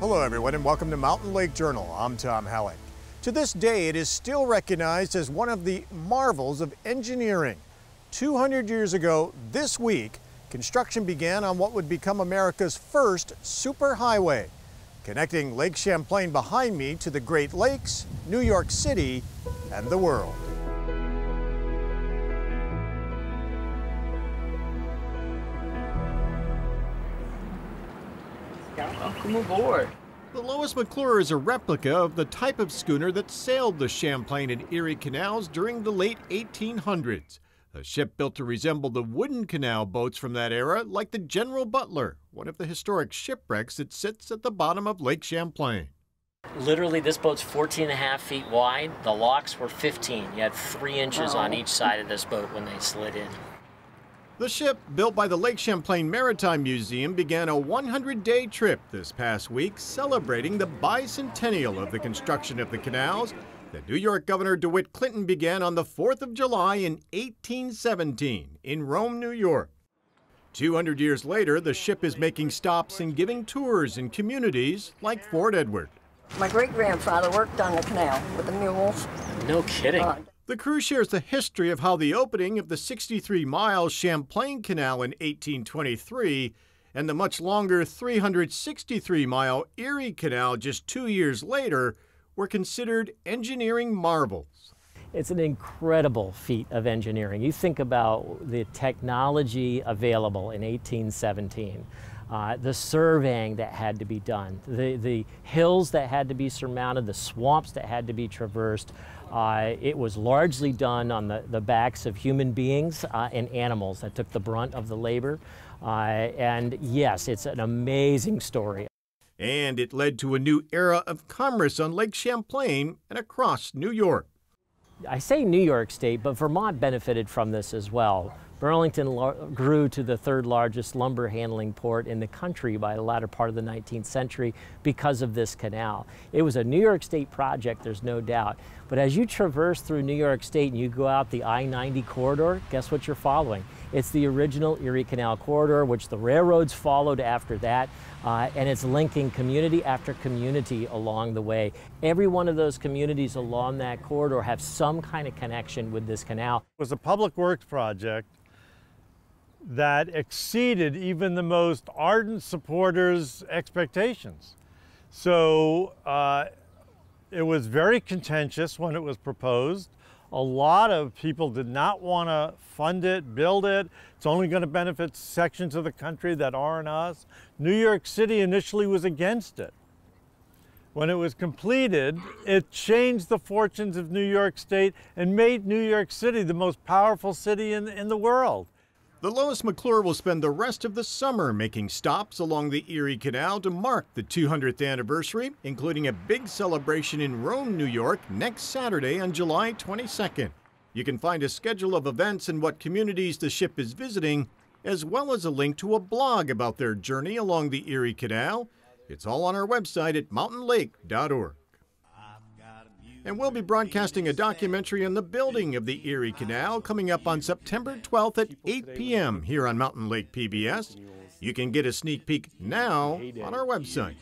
Hello, everyone, and welcome to Mountain Lake Journal. I'm Thom Hallock. To this day, it is still recognized as one of the marvels of engineering. 200 years ago this week, construction began on what would become America's first superhighway, connecting Lake Champlain behind me to the Great Lakes, New York City, and the world. Welcome aboard. The Lois McClure is a replica of the type of schooner that sailed the Champlain and Erie canals during the late 1800s. A ship built to resemble the wooden canal boats from that era, like the General Butler, one of the historic shipwrecks that sits at the bottom of Lake Champlain. Literally, this boat's 14 and a half feet wide. The locks were 15. You had three inches on oh. each side of this boat when they slid in. The ship, built by the Lake Champlain Maritime Museum, began a 100 day trip this past week celebrating the bicentennial of the construction of the canals that New York Governor DeWitt Clinton began on the 4th of July in 1817 in Rome, New York. 200 years later, the ship is making stops and giving tours in communities like Fort Edward. My great grandfather worked on the canal with the mules. No kidding. Uh, The crew shares the history of how the opening of the 63 mile Champlain Canal in 1823 and the much longer 363 mile Erie Canal just two years later were considered engineering marvels. It's an incredible feat of engineering. You think about the technology available in 1817, uh, the surveying that had to be done, the, the hills that had to be surmounted, the swamps that had to be traversed. Uh, it was largely done on the, the backs of human beings uh, and animals that took the brunt of the labor. Uh, and yes, it's an amazing story. And it led to a new era of commerce on Lake Champlain and across New York. I say New York State, but Vermont benefited from this as well. Burlington grew to the third largest lumber handling port in the country by the latter part of the 19th century because of this canal. It was a New York State project, there's no doubt. But as you traverse through New York State and you go out the I 90 corridor, guess what you're following? It's the original Erie Canal corridor, which the railroads followed after that, uh, and it's linking community after community along the way. Every one of those communities along that corridor have some kind of connection with this canal. It was a public works project that exceeded even the most ardent supporters' expectations. So uh, it was very contentious when it was proposed. A lot of people did not want to fund it, build it. It's only going to benefit sections of the country that aren't us. New York City initially was against it. When it was completed, it changed the fortunes of New York State and made New York City the most powerful city in, in the world. The Lois McClure will spend the rest of the summer making stops along the Erie Canal to mark the 200th anniversary, including a big celebration in Rome, New York next Saturday on July 22nd. You can find a schedule of events and what communities the ship is visiting, as well as a link to a blog about their journey along the Erie Canal. It's all on our website at mountainlake.org. And we'll be broadcasting a documentary on the building of the Erie Canal coming up on September 12th at 8 p.m. here on Mountain Lake PBS. You can get a sneak peek now on our website.